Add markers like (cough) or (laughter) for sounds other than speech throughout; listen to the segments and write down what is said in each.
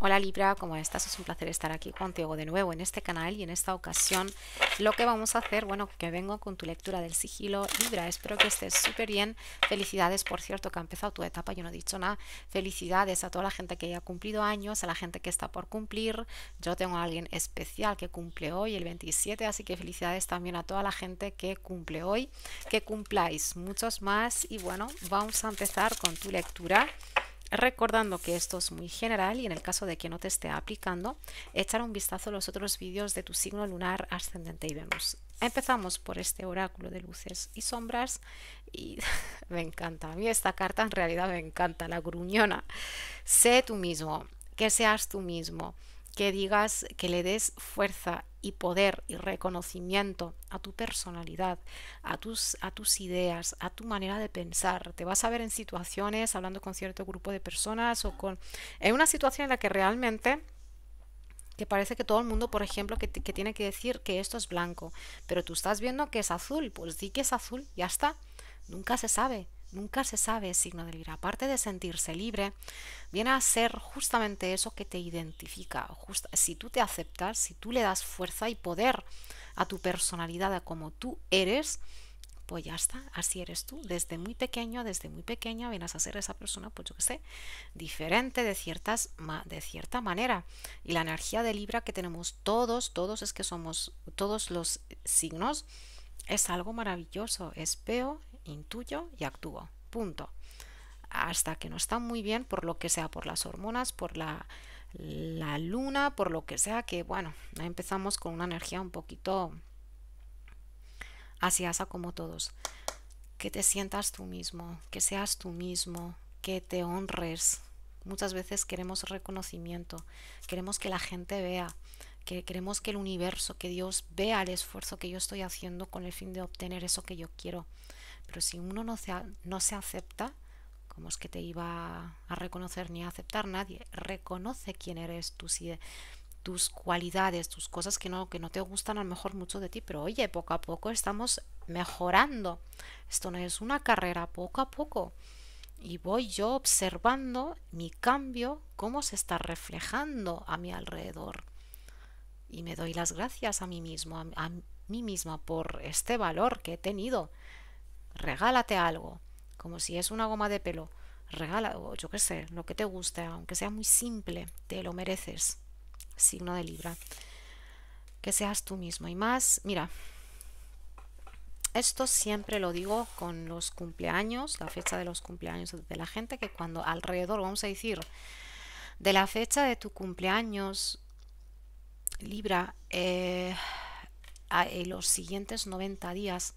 Hola Libra, ¿cómo estás? Es un placer estar aquí contigo de nuevo en este canal y en esta ocasión lo que vamos a hacer, bueno, que vengo con tu lectura del sigilo Libra, espero que estés súper bien, felicidades, por cierto, que ha empezado tu etapa, yo no he dicho nada, felicidades a toda la gente que haya cumplido años, a la gente que está por cumplir, yo tengo a alguien especial que cumple hoy, el 27, así que felicidades también a toda la gente que cumple hoy, que cumpláis muchos más y bueno, vamos a empezar con tu lectura Recordando que esto es muy general y en el caso de que no te esté aplicando, echar un vistazo a los otros vídeos de tu signo lunar, ascendente y Venus. Empezamos por este oráculo de luces y sombras y (laughs) me encanta. A mí esta carta en realidad me encanta, la gruñona. Sé tú mismo, que seas tú mismo que digas, que le des fuerza y poder y reconocimiento a tu personalidad, a tus, a tus ideas, a tu manera de pensar. Te vas a ver en situaciones hablando con cierto grupo de personas o con... En una situación en la que realmente que parece que todo el mundo, por ejemplo, que, que, tiene que decir que esto es blanco, pero tú estás viendo que es azul, pues di que es azul, ya está. Nunca se sabe. Nunca se sabe signo de Libra. Aparte de sentirse libre, viene a ser justamente eso que te identifica. si tú te aceptas, si tú le das fuerza y poder a tu personalidad, a como tú eres, pues ya está, así eres tú. Desde muy pequeño, desde muy pequeña, vienes a ser esa persona, pues yo qué sé, diferente de, ciertas, de cierta manera. Y la energía de Libra que tenemos todos, todos es que somos, todos los signos, es algo maravilloso. Es veo, intuyo y actúo. Punto. Hasta que no está muy bien por lo que sea, por las hormonas, por la, la luna, por lo que sea, que bueno, empezamos con una energía un poquito asa como todos. Que te sientas tú mismo, que seas tú mismo, que te honres. Muchas veces queremos reconocimiento, queremos que la gente vea, que queremos que el universo, que Dios vea el esfuerzo que yo estoy haciendo con el fin de obtener eso que yo quiero. Pero si uno no se, no se acepta, como es que te iba a reconocer ni a aceptar nadie? Reconoce quién eres, tus, tus cualidades, tus cosas que no, que no te gustan a lo mejor mucho de ti, pero oye, poco a poco estamos mejorando. Esto no es una carrera, poco a poco. Y voy yo observando mi cambio, cómo se está reflejando a mi alrededor. Y me doy las gracias a mí mismo, a mí misma por este valor que he tenido regálate algo, como si es una goma de pelo, regala, o yo qué sé, lo que te guste, aunque sea muy simple, te lo mereces. Signo de Libra. Que seas tú mismo. Y más, mira, esto siempre lo digo con los cumpleaños, la fecha de los cumpleaños de la gente, que cuando alrededor, vamos a decir, de la fecha de tu cumpleaños, Libra, eh, en los siguientes 90 días,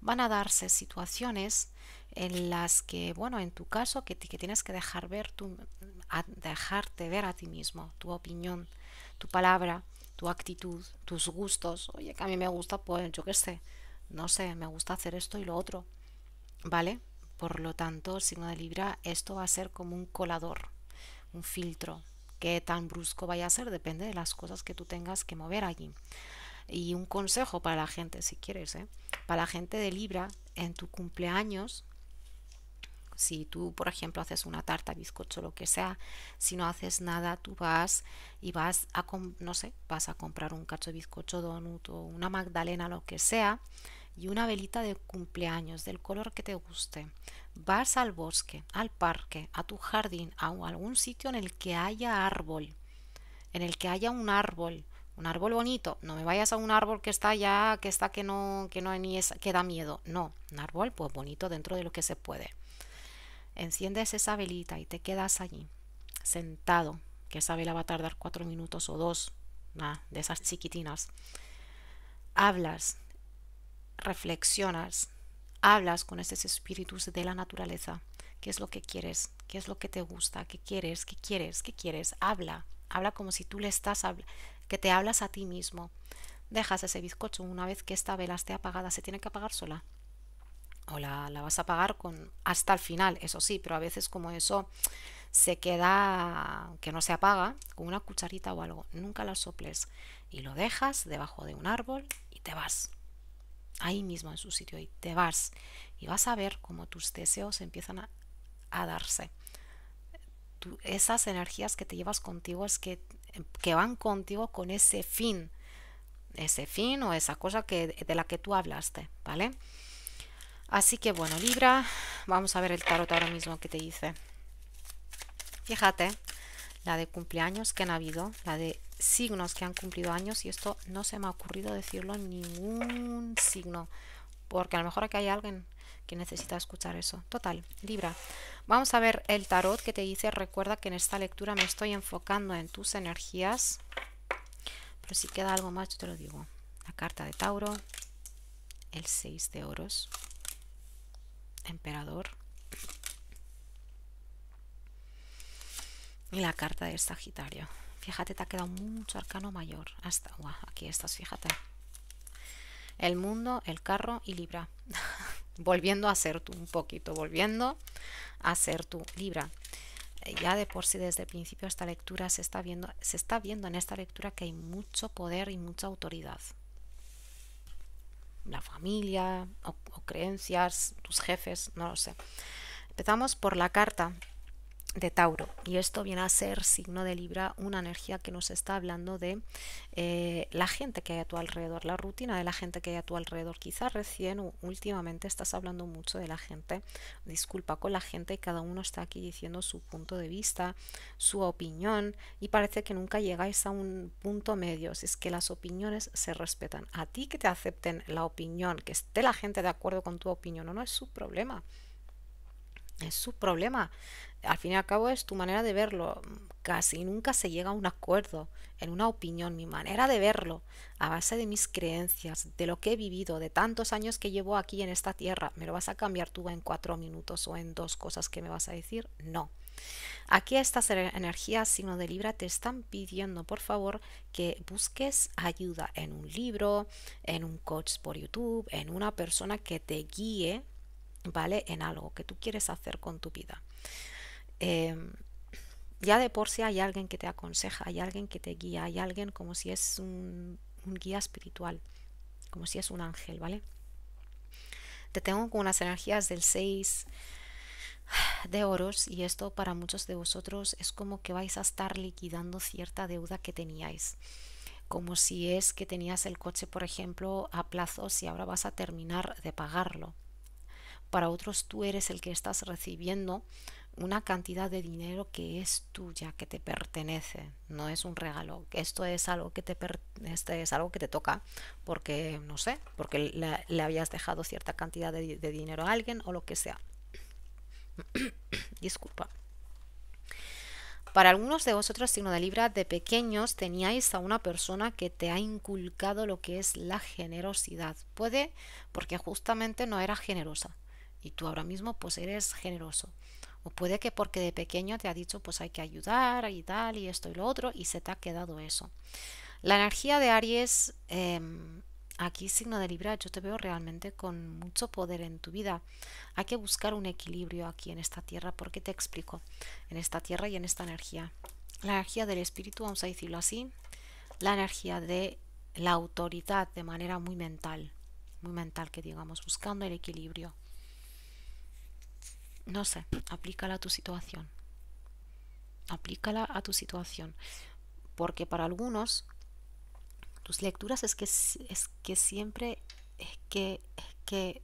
van a darse situaciones en las que, bueno, en tu caso, que, que tienes que dejar ver tu, dejarte ver a ti mismo, tu opinión, tu palabra, tu actitud, tus gustos. Oye, que a mí me gusta, pues yo qué sé, no sé, me gusta hacer esto y lo otro. ¿Vale? Por lo tanto, signo de Libra, esto va a ser como un colador, un filtro. Qué tan brusco vaya a ser depende de las cosas que tú tengas que mover allí. Y un consejo para la gente, si quieres, ¿eh? para la gente de Libra, en tu cumpleaños, si tú, por ejemplo, haces una tarta, bizcocho, lo que sea, si no haces nada, tú vas y vas a, no sé, vas a comprar un cacho de bizcocho, donut o una magdalena, lo que sea, y una velita de cumpleaños del color que te guste. Vas al bosque, al parque, a tu jardín, a algún sitio en el que haya árbol, en el que haya un árbol, un árbol bonito, no me vayas a un árbol que está ya, que está que no, que no ni es, que da miedo. No, un árbol pues bonito dentro de lo que se puede. Enciendes esa velita y te quedas allí, sentado, que esa vela va a tardar cuatro minutos o dos, de esas chiquitinas. Hablas, reflexionas, hablas con esos espíritus de la naturaleza. ¿Qué es lo que quieres? ¿Qué es lo que te gusta? ¿Qué quieres? ¿Qué quieres? ¿Qué quieres? Habla. Habla como si tú le estás que te hablas a ti mismo. Dejas ese bizcocho una vez que esta vela esté apagada, se tiene que apagar sola. O la, la vas a apagar con hasta el final, eso sí, pero a veces como eso se queda que no se apaga con una cucharita o algo, nunca la soples y lo dejas debajo de un árbol y te vas ahí mismo en su sitio y te vas y vas a ver cómo tus deseos empiezan a, a darse esas energías que te llevas contigo es que, que van contigo con ese fin, ese fin o esa cosa que, de la que tú hablaste, ¿vale? Así que bueno, Libra, vamos a ver el tarot ahora mismo que te dice. Fíjate, la de cumpleaños que han habido, la de signos que han cumplido años y esto no se me ha ocurrido decirlo en ningún signo, porque a lo mejor aquí hay alguien que necesita escuchar eso. Total, Libra. Vamos a ver el tarot que te dice, recuerda que en esta lectura me estoy enfocando en tus energías, pero si queda algo más yo te lo digo. La carta de Tauro, el 6 de oros, emperador, y la carta de Sagitario. Fíjate, te ha quedado mucho arcano mayor. Hasta, aquí estás, fíjate. El mundo, el carro y Libra. (laughs) volviendo a ser tú un poquito, volviendo a ser tú. Libra. Eh, ya de por sí desde el principio esta lectura se está viendo, se está viendo en esta lectura que hay mucho poder y mucha autoridad. La familia o creencias, tus jefes, no lo sé. Empezamos por la carta de Tauro. Y esto viene a ser signo de Libra una energía que nos está hablando de eh, la gente que hay a tu alrededor la rutina de la gente que hay a tu alrededor. Quizás recién o últimamente estás hablando mucho de la gente. Disculpa con la gente y cada uno está aquí diciendo su punto de vista su opinión y parece que nunca llegáis a un punto medio. Si es que las opiniones se respetan. A ti que te acepten la opinión que esté la gente de acuerdo con tu opinión no, no es su problema. Es su problema al fin y al cabo es tu manera de verlo. Casi nunca se llega a un acuerdo, en una opinión, mi manera de verlo, a base de mis creencias, de lo que he vivido, de tantos años que llevo aquí en esta tierra. ¿Me lo vas a cambiar tú en cuatro minutos o en dos cosas que me vas a decir? No. Aquí estas energías signo de Libra te están pidiendo, por favor, que busques ayuda en un libro, en un coach por YouTube, en una persona que te guíe, ¿vale? En algo que tú quieres hacer con tu vida. Em, ya de por sí hay alguien que te aconseja, hay alguien que te guía, hay alguien como si es un, guía espiritual, como si es un ángel, ¿vale? Te tengo con unas energías del 6 de oros y esto para muchos de vosotros es como que vais a estar liquidando cierta deuda que teníais como si es que tenías el coche por ejemplo a plazos y ahora vas a terminar de pagarlo para otros tú eres el que estás recibiendo una cantidad de dinero que es tuya, que te pertenece, no es un regalo. Esto es algo que te este es algo que te toca porque no sé, porque le, habías dejado cierta cantidad de, de dinero a alguien o lo que sea. (coughs) Disculpa. Para algunos de vosotros, signo de Libra, de pequeños teníais a una persona que te ha inculcado lo que es la generosidad. Puede porque justamente no era generosa y tú ahora mismo pues eres generoso. O puede que porque de pequeño te ha dicho pues hay que ayudar y tal y esto y lo otro y se te ha quedado eso. La energía de Aries, em, aquí signo de Libra, yo te veo realmente con mucho poder en tu vida. Hay que buscar un equilibrio aquí en esta tierra. ¿Por qué te explico? En esta tierra y en esta energía. La energía del espíritu, vamos a decirlo así. La energía de la autoridad de manera muy mental. Muy mental que digamos, buscando el equilibrio. No sé, aplícala a tu situación. Aplícala a tu situación. Porque para algunos, tus lecturas es que, es que siempre es que, que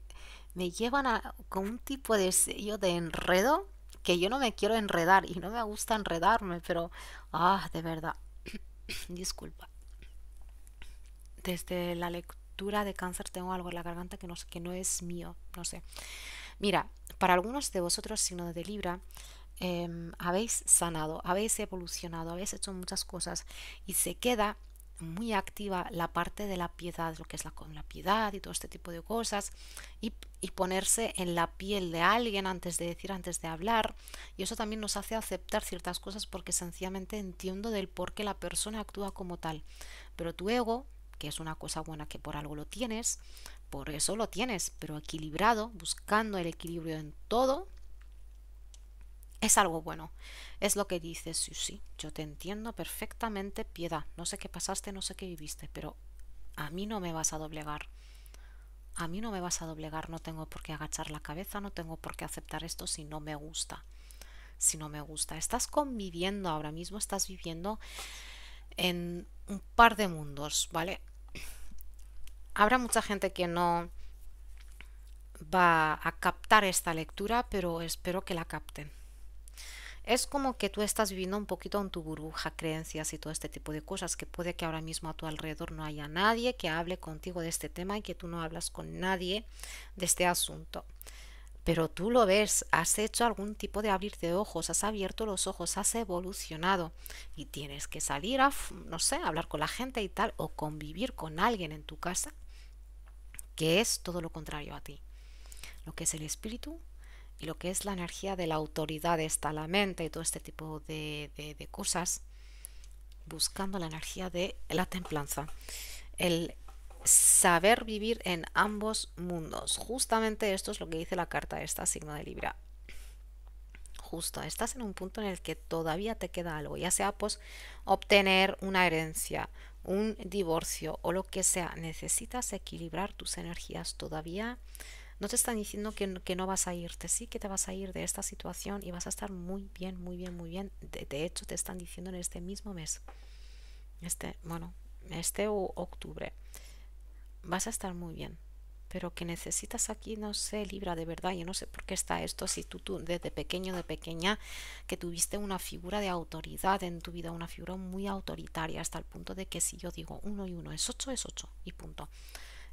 me llevan a, con un tipo de sello de enredo que yo no me quiero enredar y no me gusta enredarme, pero, ah, de verdad, (coughs) disculpa. Desde la lectura de cáncer tengo algo en la garganta que no, que no es mío, no sé. Mira, para algunos de vosotros, signo de Libra, em, habéis sanado, habéis evolucionado, habéis hecho muchas cosas y se queda muy activa la parte de la piedad, lo que es la, la piedad y todo este tipo de cosas, y, y, ponerse en la piel de alguien antes de decir, antes de hablar. Y eso también nos hace aceptar ciertas cosas porque sencillamente entiendo del por qué la persona actúa como tal. Pero tu ego, que es una cosa buena que por algo lo tienes, por eso lo tienes, pero equilibrado, buscando el equilibrio en todo, es algo bueno. Es lo que dices, sí, sí, yo te entiendo perfectamente, piedad. No sé qué pasaste, no sé qué viviste, pero a mí no me vas a doblegar. A mí no me vas a doblegar, no tengo por qué agachar la cabeza, no tengo por qué aceptar esto si no me gusta. si no me gusta. Estás conviviendo ahora mismo, estás viviendo en un par de mundos, ¿vale? Habrá mucha gente que no va a captar esta lectura, pero espero que la capten. Es como que tú estás viviendo un poquito en tu burbuja, creencias y todo este tipo de cosas, que puede que ahora mismo a tu alrededor no haya nadie que hable contigo de este tema y que tú no hablas con nadie de este asunto. Pero tú lo ves, has hecho algún tipo de abrir de ojos, has abierto los ojos, has evolucionado y tienes que salir a, no sé, hablar con la gente y tal, o convivir con alguien en tu casa que es todo lo contrario a ti. Lo que es el espíritu y lo que es la energía de la autoridad, está la mente y todo este tipo de, de cosas, buscando la energía de la templanza. El saber vivir en ambos mundos. Justamente esto es lo que dice la carta de esta signo de Libra. Justo, estás en un punto en el que todavía te queda algo, ya sea pues obtener una herencia, un divorcio o lo que sea, necesitas equilibrar tus energías todavía. No te están diciendo que, que, no vas a irte, sí que te vas a ir de esta situación y vas a estar muy bien, muy bien, muy bien. De, de hecho, te están diciendo en este mismo mes, este, bueno, este octubre, vas a estar muy bien pero que necesitas aquí, no sé, Libra, de verdad, yo no sé por qué está esto, si tú, tú desde pequeño, de pequeña, que tuviste una figura de autoridad en tu vida, una figura muy autoritaria, hasta el punto de que si yo digo uno y uno es ocho, es ocho, y punto,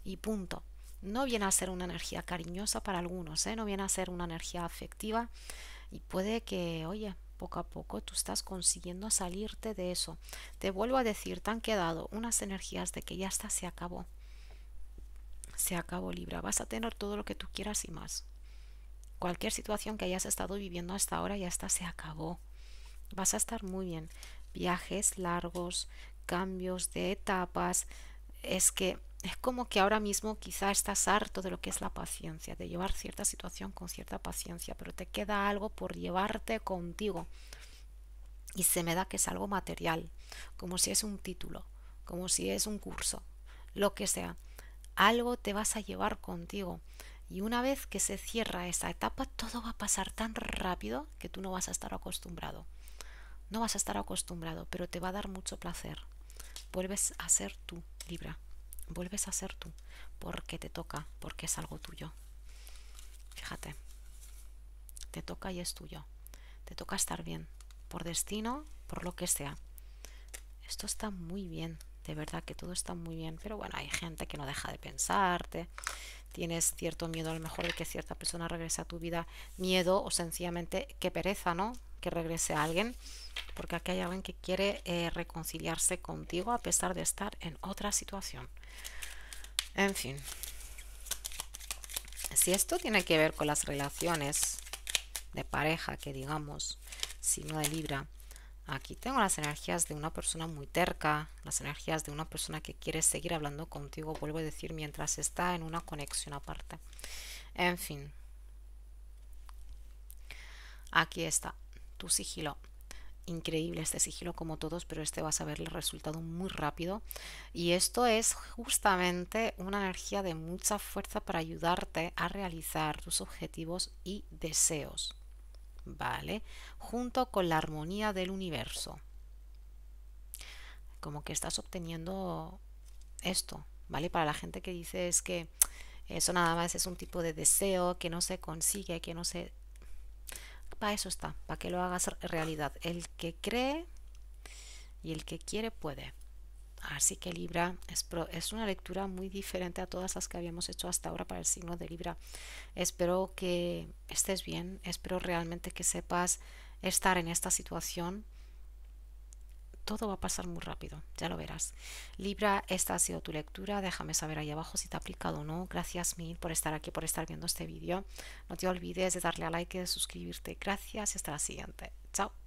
y punto. No viene a ser una energía cariñosa para algunos, ¿eh? no viene a ser una energía afectiva, y puede que, oye, poco a poco tú estás consiguiendo salirte de eso. Te vuelvo a decir, te han quedado unas energías de que ya está, se acabó se acabó Libra, vas a tener todo lo que tú quieras y más. Cualquier situación que hayas estado viviendo hasta ahora ya está, se acabó. Vas a estar muy bien. Viajes largos, cambios de etapas. Es que es como que ahora mismo quizá estás harto de lo que es la paciencia, de llevar cierta situación con cierta paciencia, pero te queda algo por llevarte contigo. Y se me da que es algo material, como si es un título, como si es un curso, lo que sea algo te vas a llevar contigo. Y una vez que se cierra esa etapa, todo va a pasar tan rápido que tú no vas a estar acostumbrado. No vas a estar acostumbrado, pero te va a dar mucho placer. Vuelves a ser tú, Libra. Vuelves a ser tú, porque te toca, porque es algo tuyo. Fíjate, te toca y es tuyo. Te toca estar bien, por destino, por lo que sea. Esto está muy bien de verdad que todo está muy bien, pero bueno, hay gente que no deja de pensarte, tienes cierto miedo a lo mejor de que cierta persona regrese a tu vida, miedo o sencillamente que pereza, ¿no? Que regrese a alguien, porque aquí hay alguien que quiere eh, reconciliarse contigo a pesar de estar en otra situación. En fin, si esto tiene que ver con las relaciones de pareja, que digamos, si no de Libra, Aquí tengo las energías de una persona muy terca, las energías de una persona que quiere seguir hablando contigo, vuelvo a decir, mientras está en una conexión aparte. En fin. Aquí está, tu sigilo. Increíble este sigilo como todos, pero este vas a ver el resultado muy rápido. Y esto es justamente una energía de mucha fuerza para ayudarte a realizar tus objetivos y deseos. ¿Vale? Junto con la armonía del universo. Como que estás obteniendo esto, ¿vale? Para la gente que dice es que eso nada más es un tipo de deseo que no se consigue, que no se... Para eso está, para que lo hagas realidad. El que cree y el que quiere puede. Así que Libra es, una lectura muy diferente a todas las que habíamos hecho hasta ahora para el signo de Libra. Espero que estés bien, espero realmente que sepas estar en esta situación. Todo va a pasar muy rápido, ya lo verás. Libra, esta ha sido tu lectura. Déjame saber ahí abajo si te ha aplicado o no. Gracias mil por estar aquí, por estar viendo este vídeo. No te olvides de darle a like y de suscribirte. Gracias y hasta la siguiente. Chao.